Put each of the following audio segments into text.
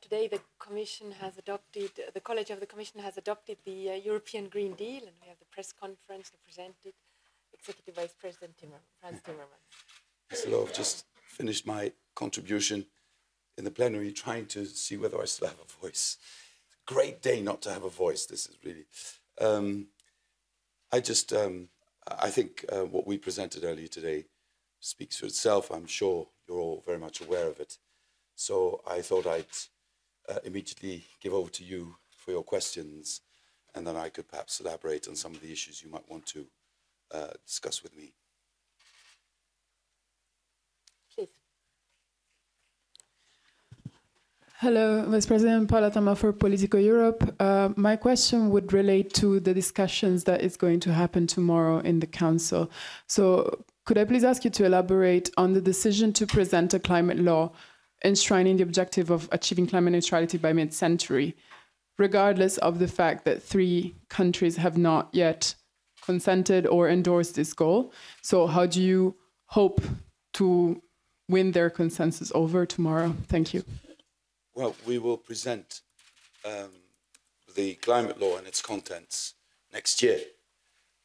Today, the Commission has adopted, the College of the Commission has adopted the uh, European Green Deal, and we have the press conference to present it. Executive Vice President Timmer, Frans Timmermans. So I've just finished my contribution in the plenary, trying to see whether I still have a voice. Great day not to have a voice. This is really. Um, I just, um, I think uh, what we presented earlier today speaks for itself. I'm sure you're all very much aware of it. So I thought I'd uh, immediately give over to you for your questions, and then I could perhaps elaborate on some of the issues you might want to uh, discuss with me. Please. Hello, Vice President Paola Tamma for Politico Europe. Uh, my question would relate to the discussions that is going to happen tomorrow in the Council. So, could I please ask you to elaborate on the decision to present a climate law enshrining the objective of achieving climate neutrality by mid century, regardless of the fact that three countries have not yet consented or endorsed this goal? So, how do you hope to win their consensus over tomorrow? Thank you. Well, we will present um, the climate law and its contents next year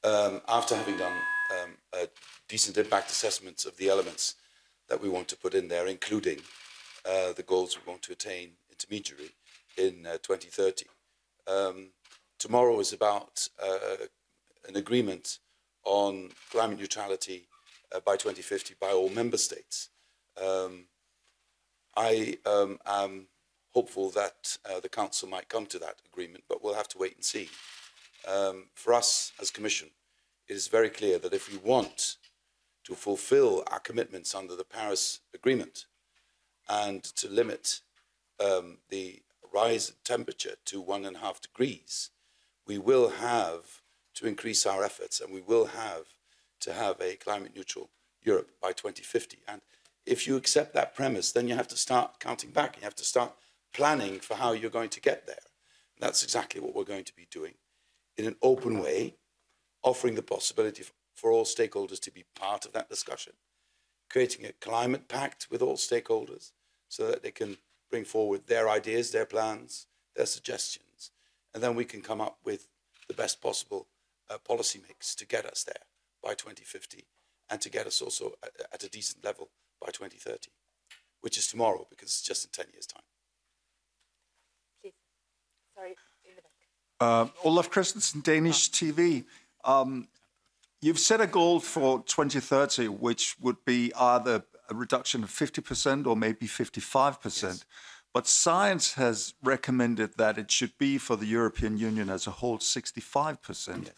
um, after having done um, a decent impact assessments of the elements that we want to put in there, including uh, the goals we want to attain intermediary in uh, 2030. Um, tomorrow is about uh, an agreement on climate neutrality uh, by 2050 by all member states. Um, I um, am hopeful that uh, the Council might come to that agreement, but we'll have to wait and see. Um, for us as Commission, it is very clear that if we want to fulfill our commitments under the Paris Agreement and to limit um, the rise in temperature to one and a half degrees, we will have to increase our efforts and we will have to have a climate neutral Europe by 2050. And if you accept that premise, then you have to start counting back. You have to start planning for how you're going to get there. And that's exactly what we're going to be doing in an open way, offering the possibility for all stakeholders to be part of that discussion, creating a climate pact with all stakeholders so that they can bring forward their ideas, their plans, their suggestions, and then we can come up with the best possible uh, policy mix to get us there by 2050 and to get us also at, at a decent level by 2030, which is tomorrow because it's just in 10 years' time. Please. Sorry, in the back. Uh, Olaf Christensen, Danish TV. Um, you've set a goal for 2030, which would be either a reduction of 50% or maybe 55%. Yes. But science has recommended that it should be for the European Union as a whole 65%. Yes.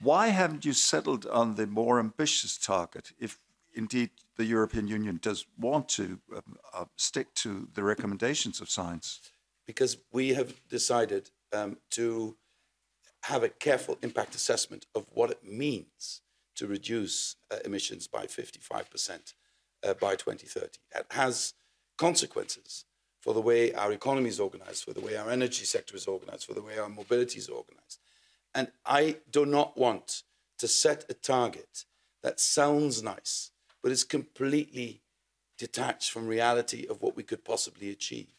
Why haven't you settled on the more ambitious target if indeed the European Union does want to um, uh, stick to the recommendations of science? because we have decided um, to have a careful impact assessment of what it means to reduce uh, emissions by 55% uh, by 2030. That has consequences for the way our economy is organized, for the way our energy sector is organized, for the way our mobility is organized. And I do not want to set a target that sounds nice, but is completely detached from reality of what we could possibly achieve.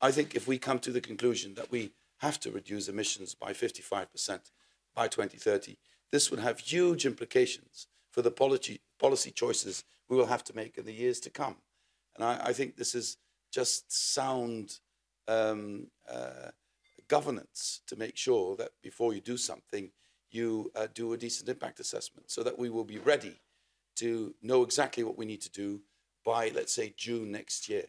I think if we come to the conclusion that we have to reduce emissions by 55% by 2030, this would have huge implications for the policy, policy choices we will have to make in the years to come. And I, I think this is just sound um, uh, governance to make sure that before you do something, you uh, do a decent impact assessment so that we will be ready to know exactly what we need to do by, let's say, June next year.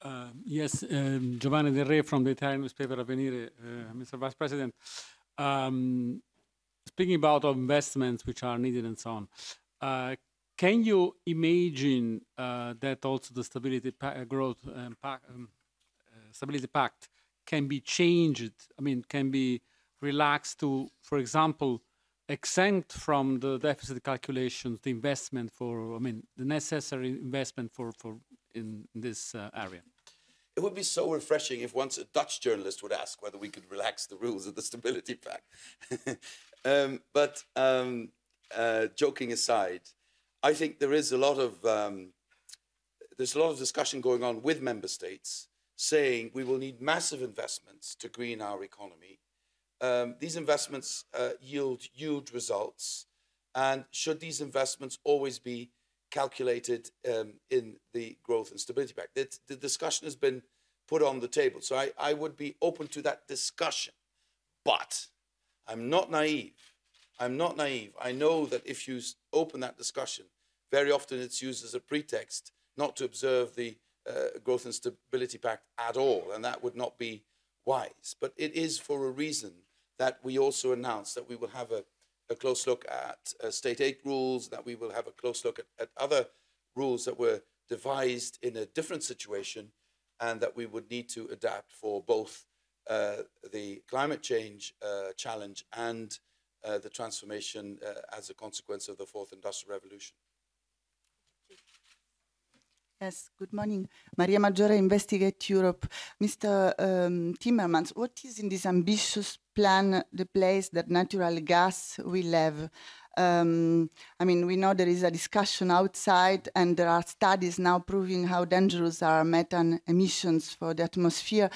Uh, yes, um, Giovanni Del Re from the Italian newspaper Avvenire, uh, Mr. Vice President. Um, speaking about investments which are needed and so on, uh, can you imagine uh, that also the stability growth um, um, uh, stability pact can be changed? I mean, can be relaxed to, for example, exempt from the deficit calculations the investment for, I mean, the necessary investment for in, this uh, area. It would be so refreshing if once a Dutch journalist would ask whether we could relax the rules of the Stability Pact. um, but uh, joking aside, I think there is a lot of um, there's a lot of discussion going on with member states saying we will need massive investments to green our economy. Um, these investments uh, yield huge results, and should these investments always be calculated um, in the growth and stability pact? The, the discussion has been put on the table, so I, I would be open to that discussion. But I'm not naive. I'm not naive. I know that if you open that discussion, very often it's used as a pretext not to observe the uh, Growth and Stability Pact at all, and that would not be wise. But it is for a reason that we also announced that we will have a, a close look at uh, state aid rules, that we will have a close look at, at other rules that were devised in a different situation, and that we would need to adapt for both uh, the climate change uh, challenge and uh, the transformation uh, as a consequence of the fourth industrial revolution. Yes, good morning. Maria Maggiore, Investigate Europe. Mr. Um, Timmermans, what is in this ambitious plan the place that natural gas will have? Um, I mean, we know there is a discussion outside, and there are studies now proving how dangerous are methane emissions for the atmosphere.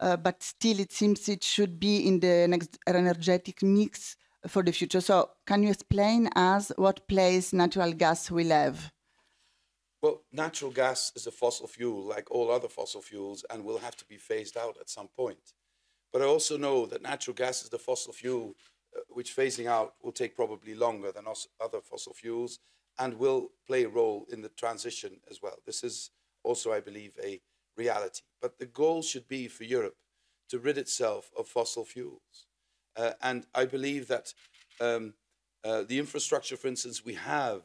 Uh, but still, it seems it should be in the next energetic mix for the future. So, can you explain us what place natural gas will have? Well, natural gas is a fossil fuel like all other fossil fuels and will have to be phased out at some point. But I also know that natural gas is the fossil fuel uh, which phasing out will take probably longer than other fossil fuels and will play a role in the transition as well. This is also, I believe, a reality. But the goal should be for Europe to rid itself of fossil fuels. Uh, and I believe that um, uh, the infrastructure, for instance, we have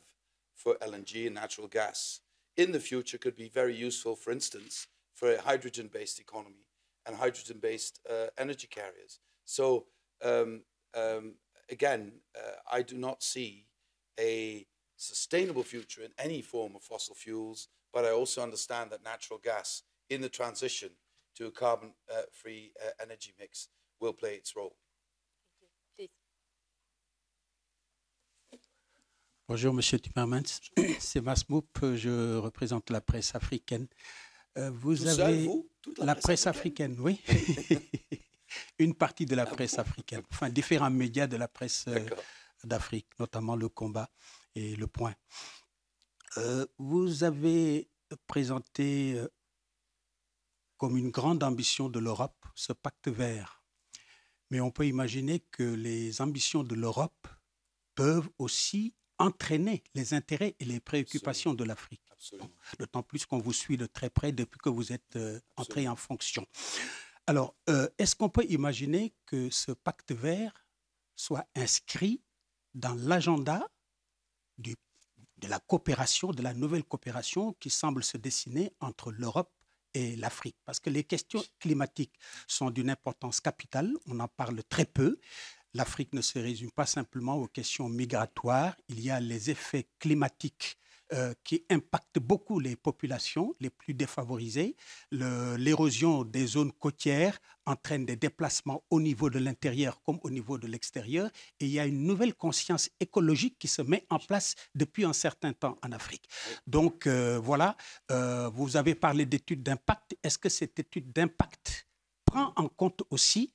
for LNG and natural gas in the future could be very useful, for instance, for a hydrogen-based economy and hydrogen-based uh, energy carriers. So um, um, again, uh, I do not see a sustainable future in any form of fossil fuels, but I also understand that natural gas in the transition to a carbon-free uh, uh, energy mix will play its role. Bonjour, Monsieur Timmermans. C'est Masmoup, je représente la presse africaine. Euh, vous Tout avez seul, vous? Toute la, presse, africaine, oui. Une partie de la presse africaine, enfin différents médias de la presse euh, d'Afrique, notamment le combat et le point. Euh, vous avez présenté comme une grande ambition de l'Europe ce pacte vert. Mais on peut imaginer que les ambitions de l'Europe peuvent aussi entraîner les intérêts et les préoccupations de l'Afrique. D'autant plus qu'on vous suit de très près depuis que vous êtes euh, entré en fonction. Alors, euh, est-ce qu'on peut imaginer que ce pacte vert soit inscrit dans l'agenda de la coopération, de la nouvelle coopération qui semble se dessiner entre l'Europe et l'Afrique? Parce que les questions climatiques sont d'une importance capitale, on en parle très peu. L'Afrique ne se résume pas simplement aux questions migratoires, il y a les effets climatiques euh, qui impactent beaucoup les populations les plus défavorisées. L'érosion des zones côtières entraîne des déplacements au niveau de l'intérieur comme au niveau de l'extérieur. Et il y a une nouvelle conscience écologique qui se met en place depuis un certain temps en Afrique. Donc euh, voilà, euh, vous avez parlé d'études d'impact. Est-ce que cette étude d'impact prend en compte aussi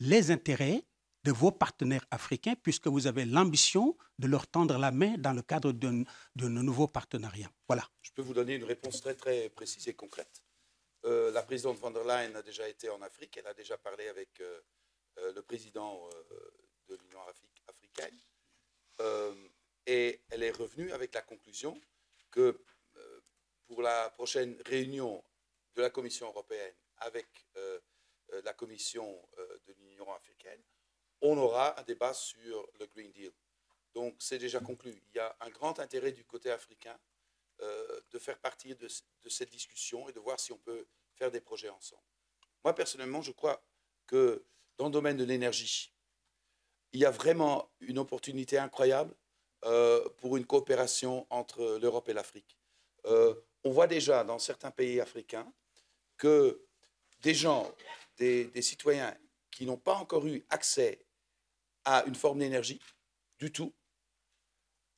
les intérêts de vos partenaires africains, puisque vous avez l'ambition de leur tendre la main dans le cadre d'un nouveau partenariat. Voilà. Je peux vous donner une réponse très très précise et concrète. Euh, la présidente von der Leyen a déjà été en Afrique, elle a déjà parlé avec euh, euh, le président de l'Union afri- africaine, et elle est revenue avec la conclusion que pour la prochaine réunion de la Commission européenne avec la Commission de l'Union africaine, on aura un débat sur le Green Deal. Donc c'est déjà conclu. Il y a un grand intérêt du côté africain euh, de faire partie de, cette discussion et de voir si on peut faire des projets ensemble. Moi, personnellement, je crois que dans le domaine de l'énergie, il y a vraiment une opportunité incroyable euh, pour une coopération entre l'Europe et l'Afrique. Euh, on voit déjà dans certains pays africains que des gens, des citoyens qui n'ont pas encore eu accès à une forme d'énergie du tout,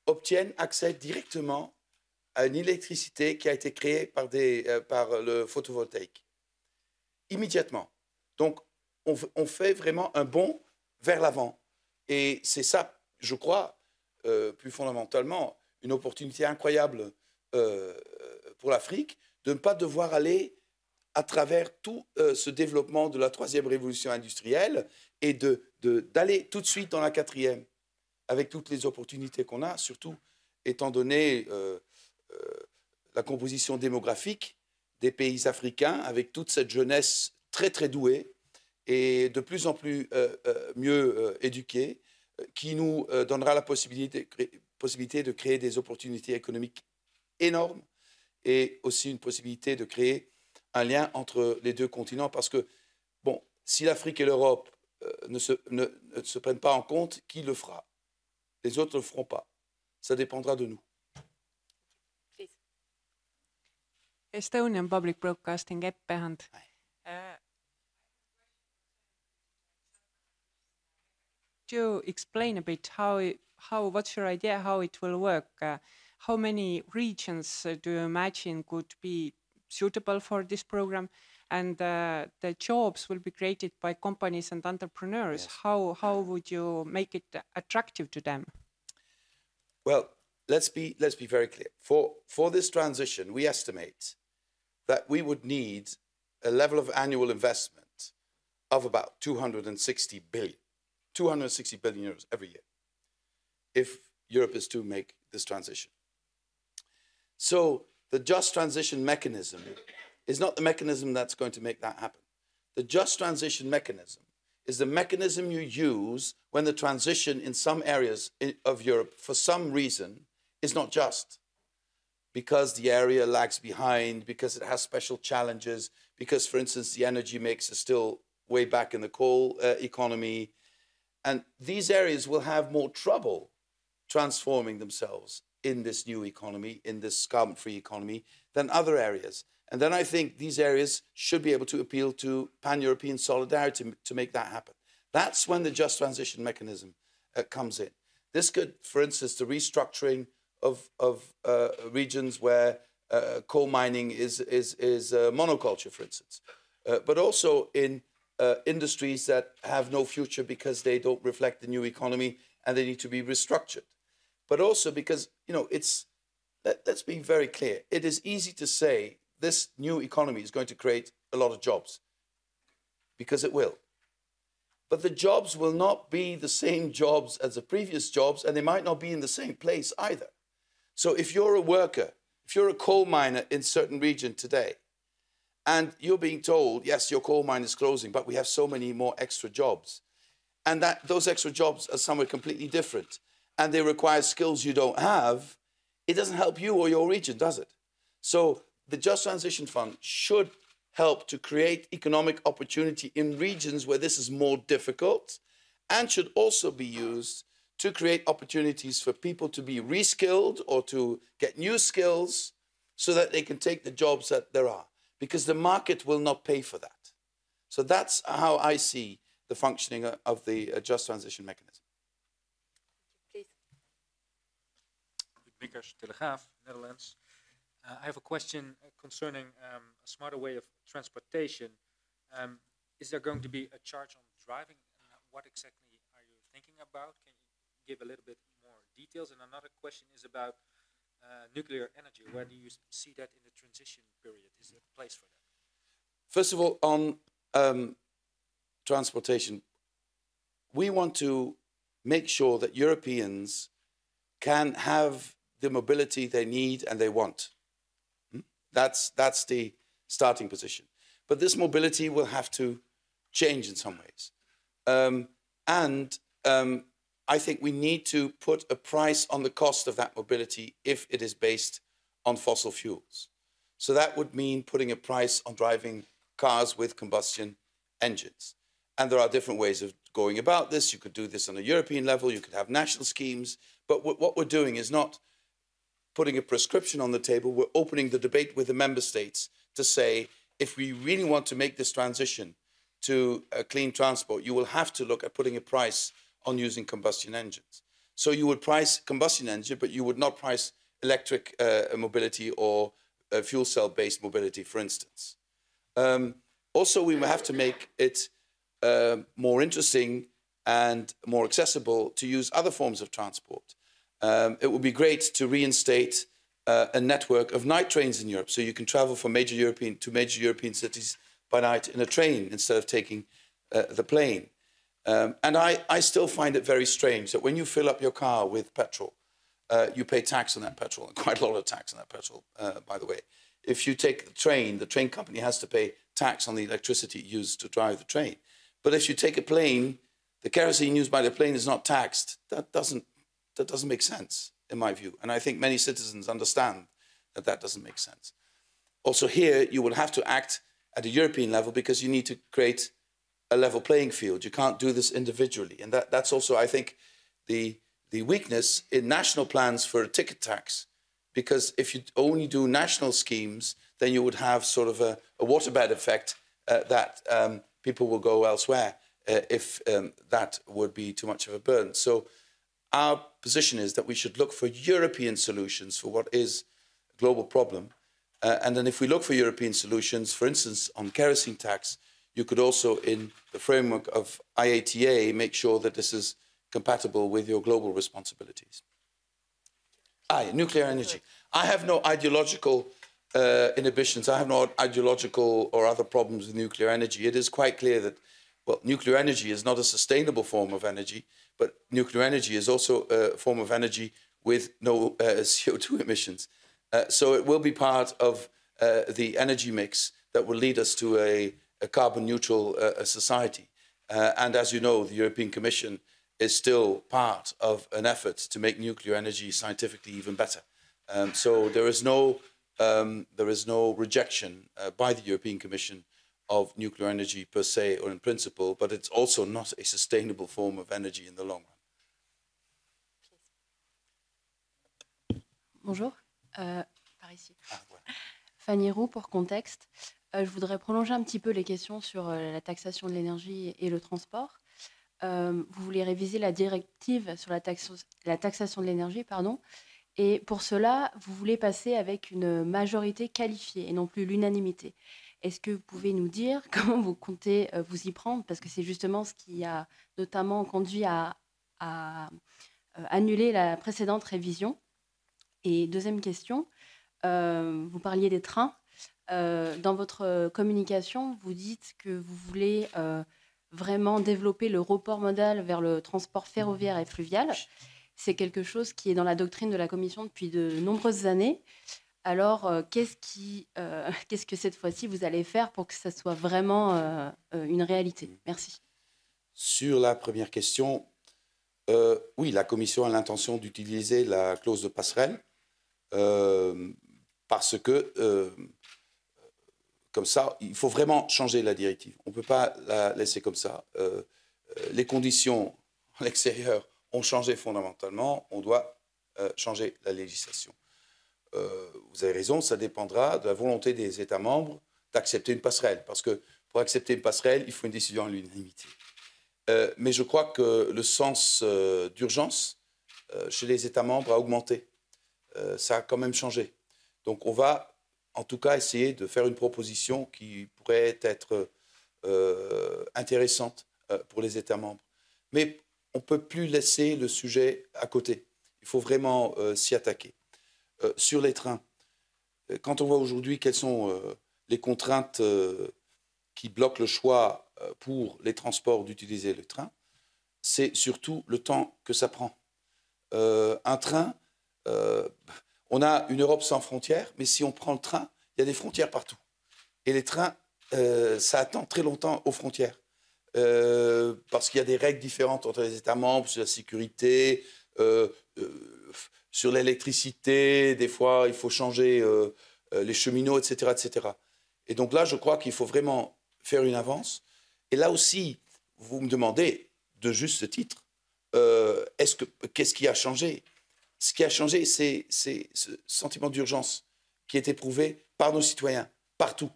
obtiennent accès directement à une électricité qui a été créée par, des, euh, par le photovoltaïque. Immédiatement. Donc, on, fait vraiment un bond vers l'avant. Et c'est ça, je crois, euh, plus fondamentalement, une opportunité incroyable euh, pour l'Afrique de ne pas devoir aller à travers tout euh, ce développement de la troisième révolution industrielle et de, de- d'aller tout de suite dans la quatrième, avec toutes les opportunités qu'on a, surtout étant donné euh, euh, la composition démographique des pays africains, avec toute cette jeunesse très très douée et de plus en plus mieux éduquée, qui nous donnera la possibilité, possibilité de créer des opportunités économiques énormes et aussi une possibilité de créer un lien entre les deux continents parce que, bon, si l'Afrique et l'Europe euh, ne, se, ne, ne se prennent pas en compte, qui le fera? Les autres ne le feront pas. Ça dépendra de nous. Estonian Public Broadcasting Eppehand. Uh, to explain a bit how it- how what's your idea how it will work? Uh, how many regions uh, do you imagine could be suitable for this program? And uh, the jobs will be created by companies and entrepreneurs. How how would you make it attractive to them? Well, let's be let's be very clear. For for this transition, we estimate that we would need a level of annual investment of about 260 billion, 260 billion euros every year, if Europe is to make this transition. So the just transition mechanism is not the mechanism that's going to make that happen. The just transition mechanism is the mechanism you use when the transition in some areas of Europe, for some reason, is not just. Because the area lags behind, because it has special challenges, because, for instance, the energy mix is still way back in the coal uh, economy. And these areas will have more trouble transforming themselves in this new economy, in this carbon free economy, than other areas. And then I think these areas should be able to appeal to pan European solidarity to make that happen. That's when the just transition mechanism uh, comes in. This could, for instance, the restructuring of, of uh, regions where uh, coal mining is, is, is uh, monoculture, for instance, uh, but also in uh, industries that have no future because they don't reflect the new economy and they need to be restructured. But also because, you know, it's, let, let's be very clear. It is easy to say this new economy is going to create a lot of jobs because it will. But the jobs will not be the same jobs as the previous jobs, and they might not be in the same place either. So if you're a worker, if you're a coal miner in certain region today, and you're being told, yes, your coal mine is closing, but we have so many more extra jobs, and that those extra jobs are somewhere completely different, and they require skills you don't have, it doesn't help you or your region, does it? So the Just Transition Fund should help to create economic opportunity in regions where this is more difficult and should also be used to create opportunities for people to be reskilled or to get new skills so that they can take the jobs that there are because the market will not pay for that. So that's how I see the functioning of the uh, Just Transition Mechanism. Please. Bikkers, Telegraaf, Netherlands. Uh, I have a question concerning um, a smarter way of transportation. Um, is there going to be a charge on driving? And what exactly are you thinking about? Can you give a little bit more details? And another question is about uh, nuclear energy. Where do you see that in the transition period? Is there a place for that? First of all, on um, transportation, we want to make sure that Europeans can have the mobility they need and they want. Hmm? That's, that's the starting position. But this mobility will have to change in some ways. Um, and um, I think we need to put a price on the cost of that mobility if it is based on fossil fuels. So that would mean putting a price on driving cars with combustion engines. And there are different ways of going about this. You could do this on a European level, you could have national schemes. But wh- what we're doing is not putting a prescription on the table, we're opening the debate with the member states to say if we really want to make this transition to uh, clean transport, you will have to look at putting a price on using combustion engines. So you would price combustion engine, but you would not price electric uh, mobility or uh, fuel cell based mobility, for instance. Um, also, we have to make it uh, more interesting and more accessible to use other forms of transport. Um, it would be great to reinstate uh, a network of night trains in Europe, so you can travel from major European to major European cities by night in a train instead of taking uh, the plane. Um, and I, I still find it very strange that when you fill up your car with petrol, uh, you pay tax on that petrol, and quite a lot of tax on that petrol, uh, by the way. If you take the train, the train company has to pay tax on the electricity used to drive the train. But if you take a plane, the kerosene used by the plane is not taxed. That doesn't, that doesn't make sense, in my view. And I think many citizens understand that that doesn't make sense. Also, here, you will have to act at a European level because you need to create a level playing field. You can't do this individually. And that, that's also, I think, the, the weakness in national plans for a ticket tax. Because if you only do national schemes, then you would have sort of a, a waterbed effect uh, that um, people will go elsewhere uh, if um, that would be too much of a burden. So our position is that we should look for European solutions for what is a global problem. Uh, and then if we look for European solutions, for instance, on kerosene tax, you could also, in the framework of IATA, make sure that this is compatible with your global responsibilities. Ah, nuclear energy. I have no ideological uh, inhibitions. I have no ideological or other problems with nuclear energy. It is quite clear that, well, nuclear energy is not a sustainable form of energy, but nuclear energy is also a form of energy with no uh, CO2 emissions. Uh, so it will be part of uh, the energy mix that will lead us to a, a carbon neutral uh, society. Uh, and as you know, the European Commission is still part of an effort to make nuclear energy scientifically even better. Um, so there is no um, there is no rejection uh, by the European Commission of nuclear energy per se or in principle, but it's also not a sustainable form of energy in the long run. Bonjour, euh, par ici. Ah. Fanny Roux pour Contexte. Euh, je voudrais prolonger un petit peu les questions sur euh, la taxation de l'énergie et le transport. Vous voulez réviser la directive sur la, taxe, la taxation de l'énergie, pardon, et pour cela, vous voulez passer avec une majorité qualifiée et non plus l'unanimité. Est-ce que vous pouvez nous dire comment vous comptez euh, vous y prendre? Parce que c'est justement ce qui a notamment conduit à, à euh, annuler la précédente révision. Et deuxième question, euh, vous parliez des trains. Euh, dans votre communication, vous dites que vous voulez euh, vraiment développer le report modal vers le transport ferroviaire et fluvial c'est quelque chose qui est dans la doctrine de la Commission depuis de nombreuses années. Alors, euh, qu'est-ce, qui, euh, qu'est-ce que cette fois-ci vous allez faire pour que ça soit vraiment euh, une réalité? Merci. Sur la première question, oui, la Commission a l'intention d'utiliser la clause de passerelle parce que, comme ça, il faut vraiment changer la directive. On ne peut pas la laisser comme ça. les conditions en extérieur ont changé fondamentalement, on doit changer la législation. Euh, vous avez raison, ça dépendra de la volonté des États membres d'accepter une passerelle, parce que pour accepter une passerelle, il faut une décision à l'unanimité. Euh, mais je crois que le sens d'urgence chez les États membres a augmenté. ça a quand même changé. Donc on va en tout cas essayer de faire une proposition qui pourrait être intéressante pour les États membres. Mais on ne peut plus laisser le sujet à côté. Il faut vraiment euh, s'y attaquer. Euh, sur les trains, euh, quand on voit aujourd'hui quelles sont les contraintes qui bloquent le choix pour les transports d'utiliser le train, c'est surtout le temps que ça prend. un train, on a une Europe sans frontières, mais si on prend le train, il y a des frontières partout. Et les trains, ça attend très longtemps aux frontières. Euh, parce qu'il y a des règles différentes entre les États membres sur la sécurité, euh, euh, sur l'électricité. Des fois, il faut changer les cheminots, etc., etc. Et donc là, je crois qu'il faut vraiment faire une avance. Et là aussi, vous me demandez, de juste titre, est-ce que qu'est-ce qui a changé? Ce qui a changé, c'est ce sentiment d'urgence qui est éprouvé par nos citoyens partout.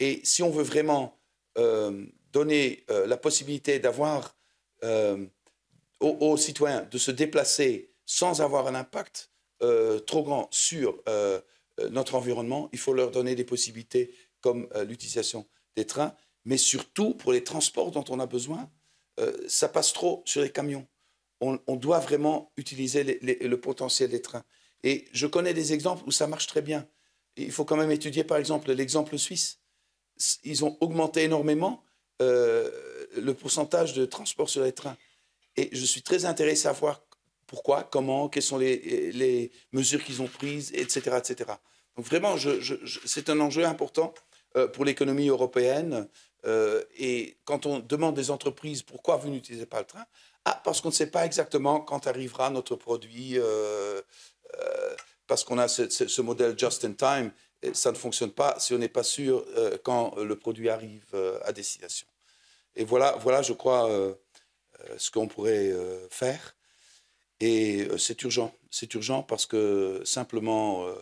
Et si on veut vraiment donner euh, la possibilité d'avoir euh, aux, citoyens de se déplacer sans avoir un impact euh, trop grand sur euh, euh, notre environnement, il faut leur donner des possibilités comme l'utilisation des trains, mais surtout pour les transports dont on a besoin, ça passe trop sur les camions. On, doit vraiment utiliser le potentiel des trains. Et je connais des exemples où ça marche très bien. Il faut quand même étudier, par exemple, l'exemple suisse. Ils ont augmenté énormément le pourcentage de transport sur les trains. Et je suis très intéressé à voir pourquoi, comment, quelles sont les, mesures qu'ils ont prises, etc. etc. Donc vraiment, c'est un enjeu important euh, pour l'économie européenne. Euh, et quand on demande des entreprises pourquoi vous n'utilisez pas le train, ah, parce qu'on ne sait pas exactement quand arrivera notre produit, euh, parce qu'on a ce, modèle just in time, et ça ne fonctionne pas si on n'est pas sûr quand le produit arrive à destination. Et voilà, voilà je crois, ce qu'on pourrait faire. Et euh, c'est urgent. C'est urgent parce que simplement euh,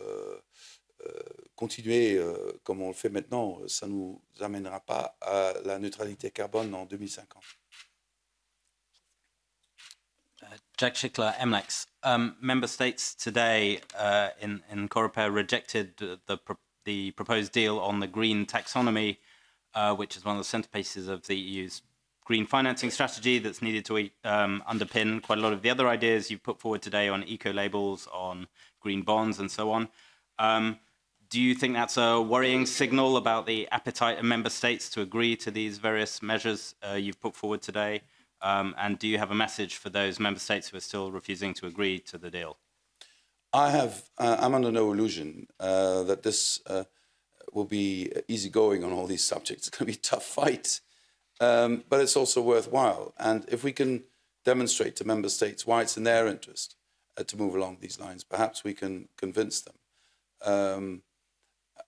euh, continuer comme on le fait maintenant, ça ne nous amènera pas à la neutralité carbone en 2050. Jack Schickler, MLEX. Um, member states today uh, in, in Coreper rejected the, the proposed deal on the green taxonomy, uh, which is one of the centerpieces of the EU's green financing strategy that's needed to um, underpin quite a lot of the other ideas you've put forward today on eco labels, on green bonds, and so on. Um, do you think that's a worrying signal about the appetite of member states to agree to these various measures uh, you've put forward today? Um, and do you have a message for those member states who are still refusing to agree to the deal? I have, uh, I'm under no illusion uh, that this uh, will be easygoing on all these subjects. It's going to be a tough fight, um, but it's also worthwhile. And if we can demonstrate to member states why it's in their interest uh, to move along these lines, perhaps we can convince them. Um,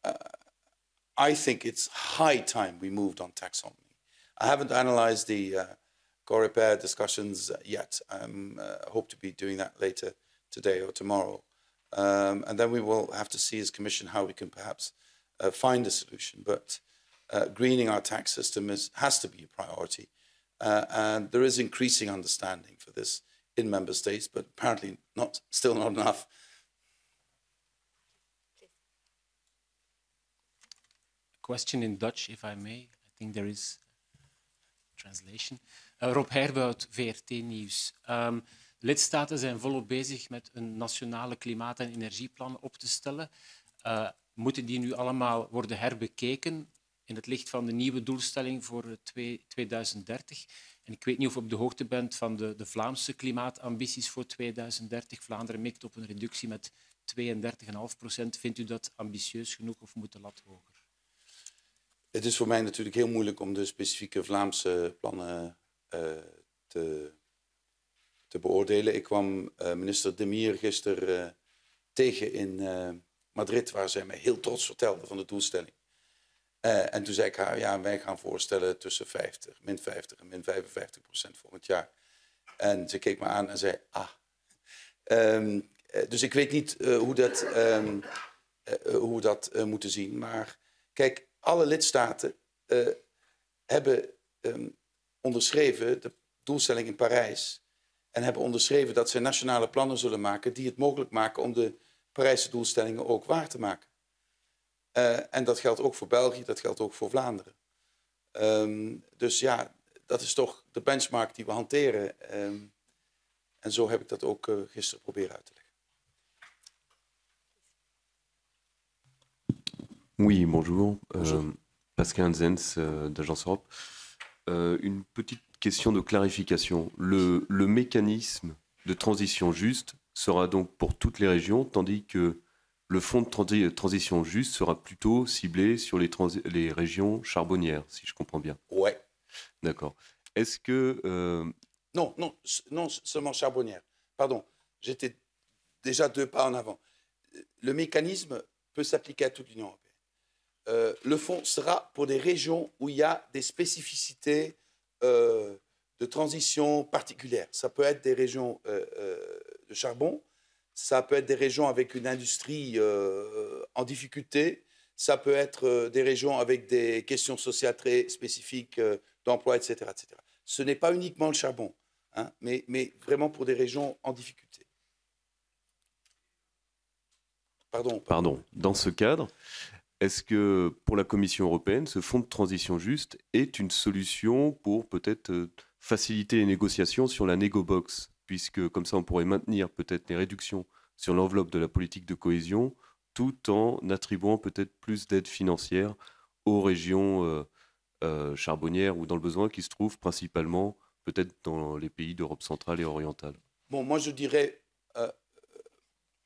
uh, I think it's high time we moved on taxonomy. I haven't analyzed the uh, Coreper discussions yet. I um, uh, hope to be doing that later today or tomorrow. Um, and then we will have to see as Commission how we can perhaps uh, find a solution. But uh, greening our tax system is, has to be a priority. Uh, and there is increasing understanding for this in member states, but apparently not, still not enough. question in Dutch, if I may. I think there is translation. Uh, Rob Herbout, VRT Nieuws. Um, lidstaten zijn volop bezig met een nationale klimaat- en energieplan op te stellen. Uh, moeten die nu allemaal worden herbekeken in het licht van de nieuwe doelstelling voor uh, twee- 2030? En ik weet niet of u op de hoogte bent van de, de Vlaamse klimaatambities voor 2030. Vlaanderen mikt op een reductie met 32,5 procent. Vindt u dat ambitieus genoeg of moet de lat hoger? Het is voor mij natuurlijk heel moeilijk om de specifieke Vlaamse plannen uh, te, te beoordelen. Ik kwam uh, minister De Mier gisteren uh, tegen in Madrid, waar zij mij heel trots vertelde van de doelstelling. Uh, en toen zei ik haar, ja, wij gaan voorstellen tussen 50, min 50 en min 55 procent volgend jaar. En ze keek me aan en zei, ah. Um, dus ik weet niet uh, hoe dat, uh, hoe we dat moeten zien. Maar kijk, alle lidstaten hebben um, onderschreven de doelstelling in Parijs. En hebben onderschreven dat ze nationale plannen zullen maken die het mogelijk maken om de Parijse doelstellingen ook waar te maken. Uh, en dat geldt ook voor België, dat geldt ook voor Vlaanderen. Um, dus ja, dat is toch de benchmark die we hanteren. Um, en zo heb ik dat ook uh, gisteren proberen uit te leggen. Oui, bonjour. bonjour. Euh, Pascal Zenz euh, d'Agence Europe. Euh, une petite question de clarification. Le, le, mécanisme de transition juste sera donc pour toutes les régions, tandis que le fonds de transi transition juste sera plutôt ciblé sur les, les, régions charbonnières, si je comprends bien. Ouais. D'accord. Est-ce que... euh, Non, non, non, seulement charbonnières. Pardon, j'étais déjà deux pas en avant. Le mécanisme peut s'appliquer à toute l'Union européenne. Euh, le fonds sera pour des régions où il y a des spécificités euh, de transition particulières. Ça peut être des régions de charbon, ça peut être des régions avec une industrie en difficulté, ça peut être des régions avec des questions sociales très spécifiques d'emploi, etc., etc. Ce n'est pas uniquement le charbon, hein, mais, mais, vraiment pour des régions en difficulté. Pardon. Pardon. Dans ce cadre, est-ce que pour la Commission européenne, ce fonds de transition juste est une solution pour peut-être euh, faciliter les négociations sur la négo-box Puisque comme ça, on pourrait maintenir peut-être les réductions sur l'enveloppe de la politique de cohésion tout en attribuant peut-être plus d'aide financière aux régions euh, euh, charbonnières ou dans le besoin qui se trouvent principalement peut-être dans les pays d'Europe centrale et orientale. Bon, moi je dirais euh,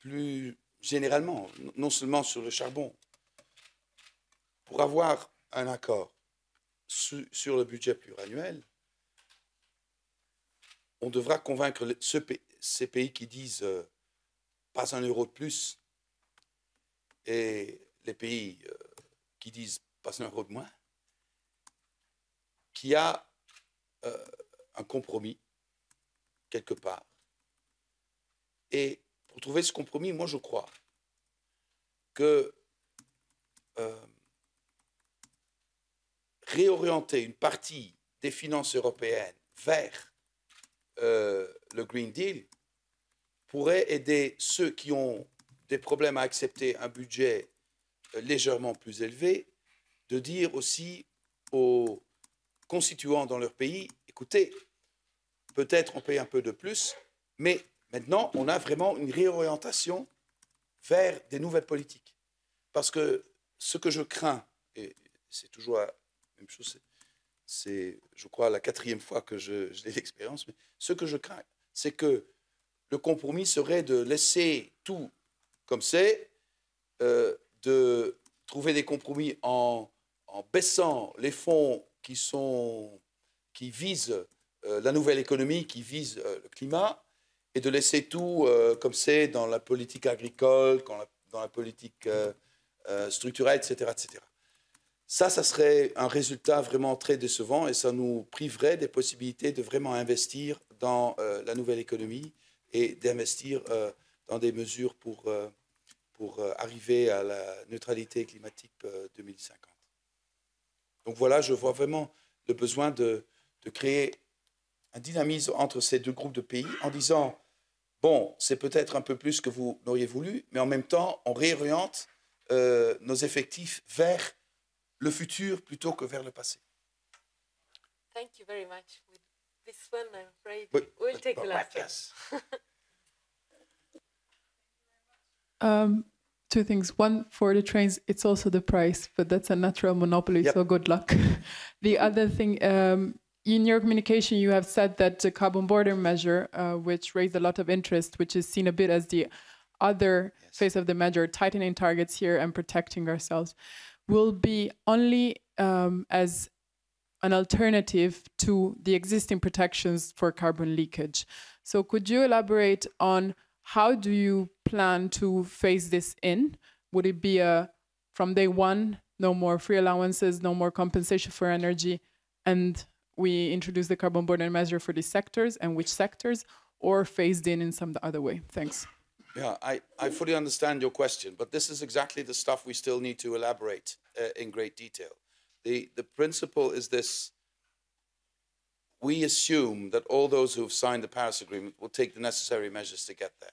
plus généralement, non seulement sur le charbon, pour avoir un accord su- sur le budget pluriannuel, on devra convaincre ces pays qui disent euh, pas un euro de plus et les pays euh, qui disent pas un euro de moins, qu'il y a euh, un compromis quelque part. Et pour trouver ce compromis, moi je crois que réorienter une partie des finances européennes vers euh, le Green Deal pourrait aider ceux qui ont des problèmes à accepter un budget euh, légèrement plus élevé de dire aussi aux constituants dans leur pays, écoutez, peut-être on paye un peu de plus, mais maintenant on a vraiment une réorientation vers des nouvelles politiques. Parce que ce que je crains, et c'est toujours la même chose, c'est- je crois, la quatrième fois que je, l'ai l'expérience, ce que je crains, c'est que le compromis serait de laisser tout comme c'est, euh, de trouver des compromis en, baissant les fonds qui, sont, qui visent euh, la nouvelle économie, qui visent euh, le climat, et de laisser tout comme c'est dans la politique agricole, dans la, politique structurelle, etc. Ça, ça serait un résultat vraiment très décevant et ça nous priverait des possibilités de vraiment investir dans euh, la nouvelle économie et d'investir euh, dans des mesures pour, euh, pour arriver à la neutralité climatique euh, 2050. Donc voilà, je vois vraiment le besoin de, de créer un dynamisme entre ces deux groupes de pays en disant, bon, c'est peut-être un peu plus que vous n'auriez voulu, mais en même temps, on réoriente nos effectifs vers le futur plutôt que vers le passé. Thank you very much. With this one, I'm afraid But- we'll but- take but the last yes. Um, two things. One, for the trains, it's also the price, but that's a natural monopoly, so good luck. the other thing, um, in your communication, you have said that the carbon border measure, uh, which raised a lot of interest, which is seen a bit as the other face of the measure, tightening targets here and protecting ourselves, will be only um, as an alternative to the existing protections for carbon leakage. So could you elaborate on how do you plan to phase this in? Would it be a from day one, no more free allowances, no more compensation for energy, and we introduce the carbon border measure for these sectors and which sectors, or phased in in some other way? Thanks. Yeah, I, I fully understand your question, but this is exactly the stuff we still need to elaborate uh, in great detail. The, the principle is this we assume that all those who have signed the Paris Agreement will take the necessary measures to get there.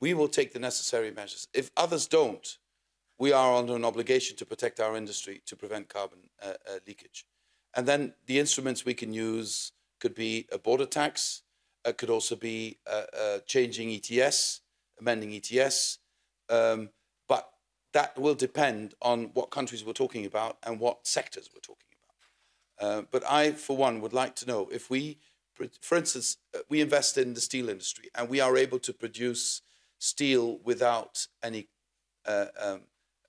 We will take the necessary measures. If others don't, we are under an obligation to protect our industry to prevent carbon uh, uh, leakage. And then the instruments we can use could be a border tax, it could also be uh, uh, changing ETS, amending ETS. Um, but that will depend on what countries we're talking about and what sectors we're talking about. Uh, but I, for one, would like to know if we, for instance, uh, we invest in the steel industry and we are able to produce steel without any uh, um,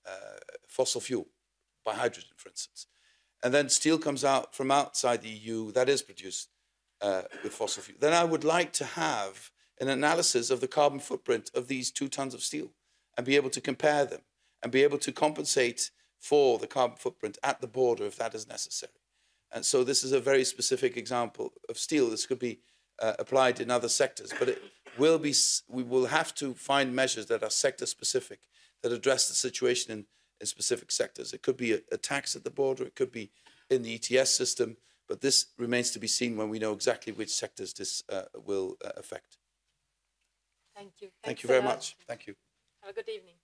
uh, fossil fuel, by hydrogen, for instance. And then steel comes out from outside the EU that is produced uh, with fossil fuel. Then I would like to have an analysis of the carbon footprint of these two tons of steel and be able to compare them and be able to compensate for the carbon footprint at the border if that is necessary. And so this is a very specific example of steel. This could be uh, applied in other sectors, but it will be, we will have to find measures that are sector specific, that address the situation in, in specific sectors. It could be a, a tax at the border, it could be in the ETS system, but this remains to be seen when we know exactly which sectors this uh, will uh, affect. Thank you. Thank Thanks you very much. Thank you. Have a good evening.